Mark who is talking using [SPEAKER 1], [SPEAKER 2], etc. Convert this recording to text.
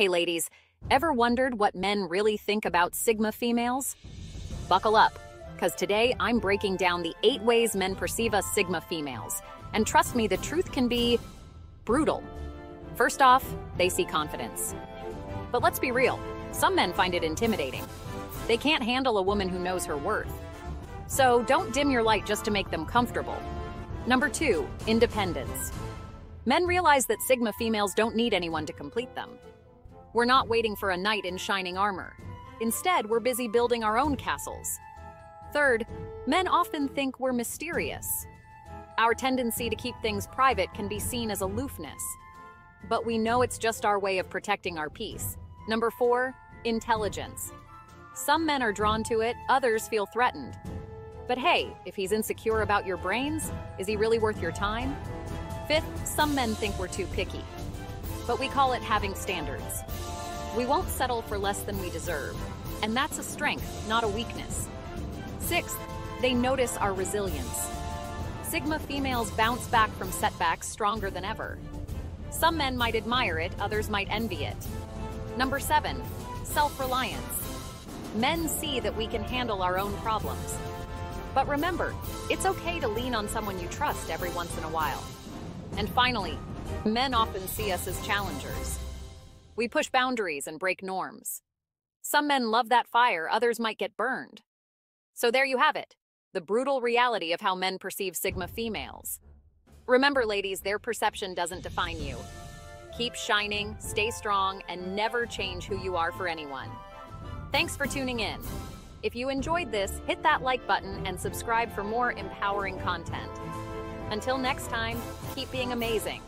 [SPEAKER 1] Hey ladies, ever wondered what men really think about Sigma females? Buckle up, because today I'm breaking down the eight ways men perceive us Sigma females. And trust me, the truth can be brutal. First off, they see confidence. But let's be real, some men find it intimidating. They can't handle a woman who knows her worth. So don't dim your light just to make them comfortable. Number two, independence. Men realize that Sigma females don't need anyone to complete them. We're not waiting for a knight in shining armor. Instead, we're busy building our own castles. Third, men often think we're mysterious. Our tendency to keep things private can be seen as aloofness. But we know it's just our way of protecting our peace. Number four, intelligence. Some men are drawn to it, others feel threatened. But hey, if he's insecure about your brains, is he really worth your time? Fifth, some men think we're too picky. But we call it having standards. We won't settle for less than we deserve, and that's a strength, not a weakness. Sixth, they notice our resilience. Sigma females bounce back from setbacks stronger than ever. Some men might admire it, others might envy it. Number seven, self-reliance. Men see that we can handle our own problems. But remember, it's okay to lean on someone you trust every once in a while. And finally, men often see us as challengers. We push boundaries and break norms. Some men love that fire, others might get burned. So there you have it, the brutal reality of how men perceive Sigma females. Remember, ladies, their perception doesn't define you. Keep shining, stay strong, and never change who you are for anyone. Thanks for tuning in. If you enjoyed this, hit that like button and subscribe for more empowering content. Until next time, keep being amazing.